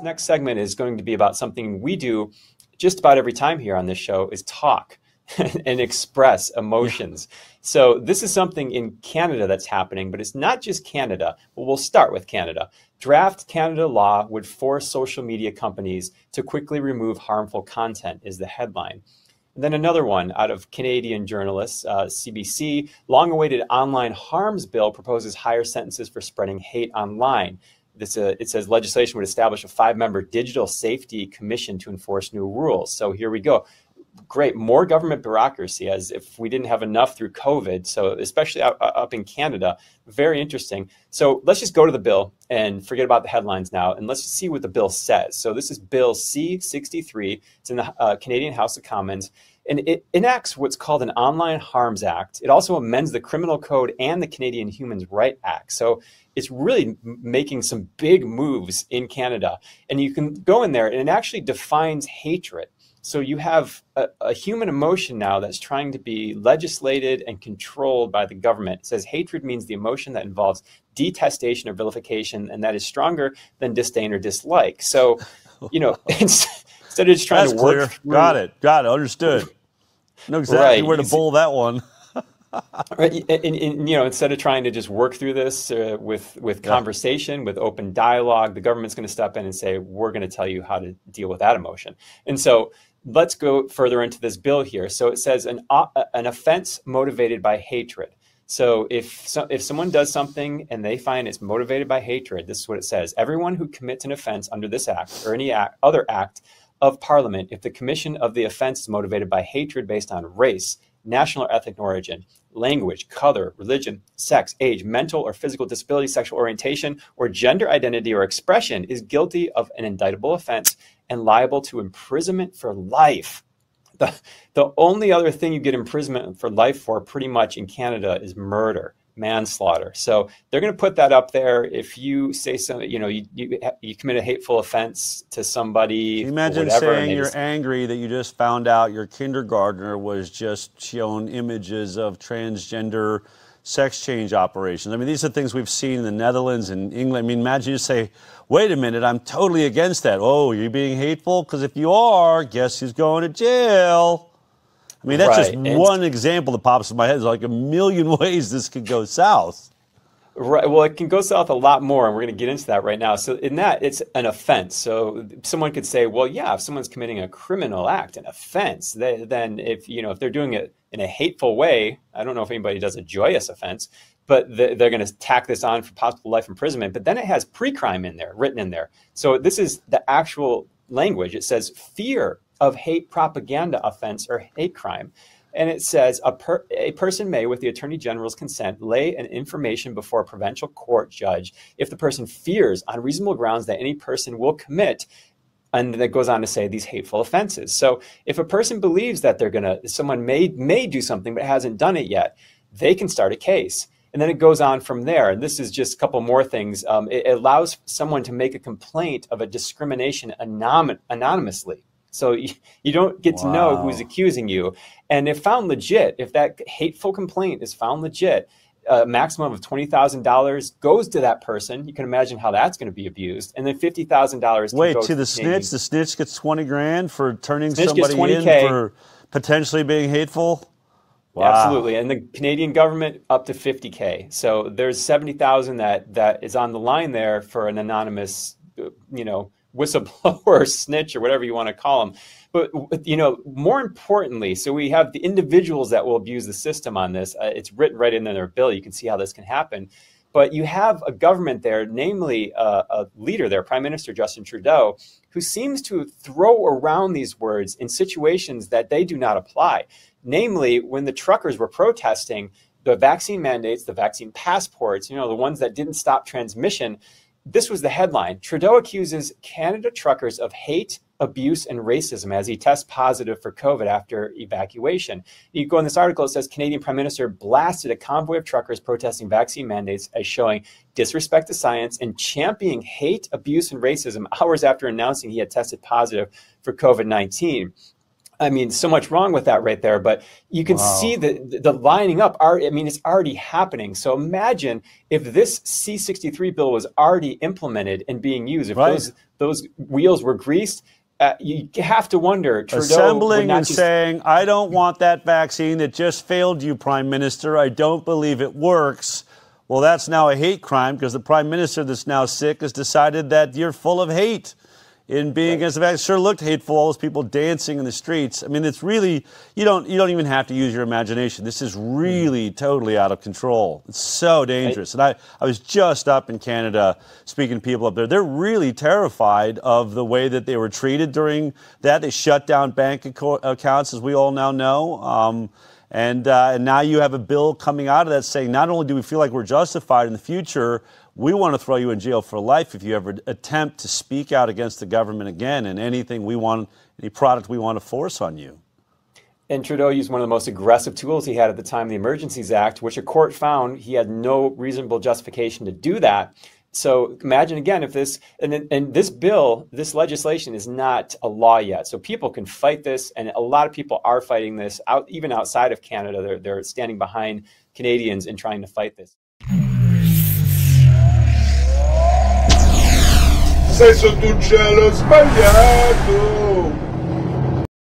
this next segment is going to be about something we do just about every time here on this show is talk and express emotions. Yeah. So this is something in Canada that's happening, but it's not just Canada. But we'll start with Canada. Draft Canada law would force social media companies to quickly remove harmful content is the headline. And then another one out of Canadian journalists, uh, CBC, long awaited online harms bill proposes higher sentences for spreading hate online. This, uh, it says legislation would establish a five member digital safety commission to enforce new rules. So here we go. Great, more government bureaucracy as if we didn't have enough through COVID. So, especially out, up in Canada, very interesting. So, let's just go to the bill and forget about the headlines now, and let's see what the bill says. So, this is Bill C 63. It's in the uh, Canadian House of Commons and it enacts what's called an Online Harms Act. It also amends the Criminal Code and the Canadian Human Rights Act. So it's really making some big moves in Canada. And you can go in there and it actually defines hatred. So you have a, a, human emotion now that's trying to be legislated and controlled by the government. It says hatred means the emotion that involves detestation or vilification, and that is stronger than disdain or dislike. So, you know, instead of just trying that's to work clear. through, got it, got it, understood. Know exactly right. where to bowl that one. right. And, and, you know, instead of trying to just work through this uh, with with yeah. conversation, with open dialogue, the government's going to step in and say, "We're going to tell you how to deal with that emotion." And so, let's go further into this bill here. So it says an uh, an offense motivated by hatred. So if so, if someone does something and they find it's motivated by hatred, this is what it says: everyone who commits an offense under this act or any act, other act of Parliament if the commission of the offense is motivated by hatred based on race, national or ethnic origin, language, color, religion, sex, age, mental or physical disability, sexual orientation, or gender identity or expression is guilty of an indictable offense and liable to imprisonment for life. The, the only other thing you get imprisonment for life for pretty much in Canada is murder manslaughter. So they're going to put that up there. If you say something, you know, you, you, you commit a hateful offense to somebody. Imagine whatever, saying you're just, angry that you just found out your kindergartner was just shown images of transgender sex change operations. I mean, these are things we've seen in the Netherlands and England. I mean, imagine you say, wait a minute, I'm totally against that. Oh, you're being hateful? Because if you are, guess who's going to jail? I mean, that's right. just one example that pops in my head. There's like a million ways this could go south. Right. Well, it can go south a lot more, and we're going to get into that right now. So, in that, it's an offense. So, someone could say, "Well, yeah, if someone's committing a criminal act, an offense, they, then if you know if they're doing it in a hateful way, I don't know if anybody does a joyous offense, but they're going to tack this on for possible life imprisonment. But then it has pre-crime in there, written in there. So, this is the actual language. It says fear of hate propaganda offense or hate crime. And it says a, per, a person may, with the attorney general's consent, lay an information before a provincial court judge if the person fears on reasonable grounds that any person will commit and that goes on to say these hateful offenses. So if a person believes that they're gonna, someone may may do something but hasn't done it yet, they can start a case. And then it goes on from there. And this is just a couple more things. Um, it, it, allows someone to make a complaint of a discrimination anon- anonymously. So you, you don't get wow. to know who's accusing you. And if found legit, if that hateful complaint is found legit, a maximum of twenty thousand dollars goes to that person. You can imagine how that's going to be abused, and then fifty thousand dollars. Wait, to, the snitch. The snitch gets twenty grand for turning somebody in for potentially being hateful. Wow. Absolutely, and the Canadian government up to fifty k. So there's seventy thousand that that is on the line there for an anonymous, uh, you know, whistleblower, snitch, or whatever you want to call them. But you know, more importantly, so we have the individuals that will abuse the system on this. Uh, it's written right in their bill. You can see how this can happen. But you have a government there, namely uh, a leader there, Prime Minister Justin Trudeau, who seems to throw around these words in situations that they do not apply. Namely, when the truckers were protesting the vaccine mandates, the vaccine passports, you know, the ones that didn't stop transmission, this was the headline Trudeau accuses Canada truckers of hate, abuse, and racism as he tests positive for COVID after evacuation. You go in this article, it says Canadian Prime Minister blasted a convoy of truckers protesting vaccine mandates as showing disrespect to science and championing hate, abuse, and racism hours after announcing he had tested positive for COVID 19. I mean, so much wrong with that right there, but you can wow. see the, the lining up. Are, I mean, it's already happening. So imagine if this C63 bill was already implemented and being used, if right. those, those wheels were greased, uh, you have to wonder. Trudeau Assembling and just... saying, I don't want that vaccine that just failed you, Prime Minister. I don't believe it works. Well, that's now a hate crime because the Prime Minister that's now sick has decided that you're full of hate in being right. against the vaccine. Sure looked hateful, all those people dancing in the streets. I mean, it's really you don't you don't even have to use your imagination. This is really totally out of control. It's so dangerous. And I, I was just up in Canada speaking to people up there. They're really terrified of the way that they were treated during that. They shut down bank accounts, as we all now know. Um, and, uh, and now you have a bill coming out of that saying not only do we feel like we're justified in the future, we want to throw you in jail for life if you ever attempt to speak out against the government again and anything we want, any product we want to force on you. And Trudeau used one of the most aggressive tools he had at the time, the Emergencies Act, which a court found he had no reasonable justification to do that. So imagine again if this and, and this bill, this legislation is not a law yet. So people can fight this, and a lot of people are fighting this out even outside of Canada. They're, they're standing behind Canadians in trying to fight this. cielo sbagliato